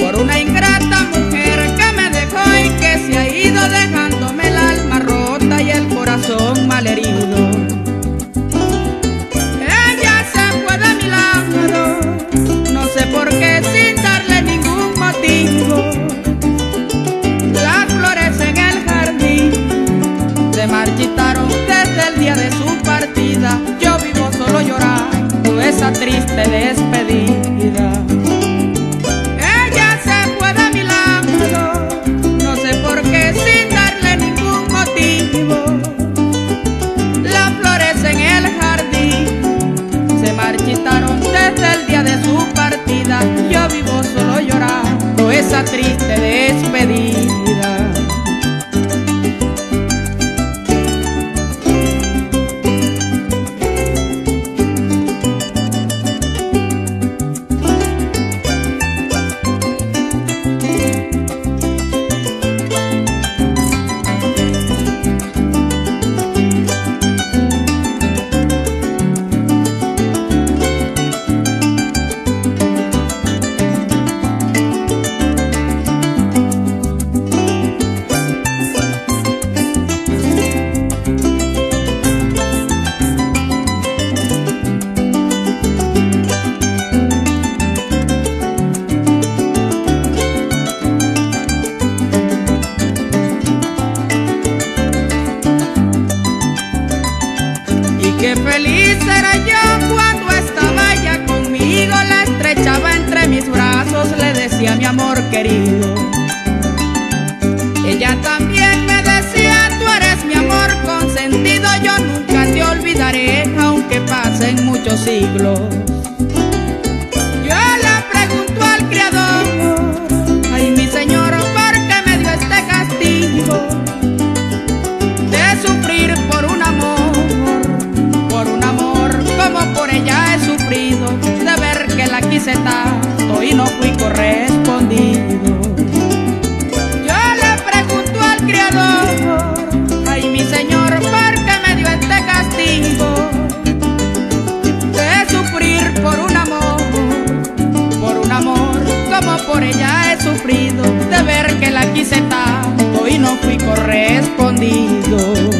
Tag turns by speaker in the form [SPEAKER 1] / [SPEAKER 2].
[SPEAKER 1] Por una ingrata mujer que me dejó y que se ha ido dejándome el alma rota y el corazón malherido. Ella se fue de mi lado, no sé por qué sin darle ningún motivo. Las flores en el jardín se marchitaron desde el día de su partida. Yo vivo solo llorando esa triste despedida. Triste despedida. Qué feliz era yo cuando estaba ya conmigo, la estrechaba entre mis brazos, le decía mi amor querido. Ella también me decía, tú eres mi amor consentido, yo nunca te olvidaré, aunque pasen muchos siglos. Como por ella he sufrido, de ver que la quise tanto y no fui correspondido.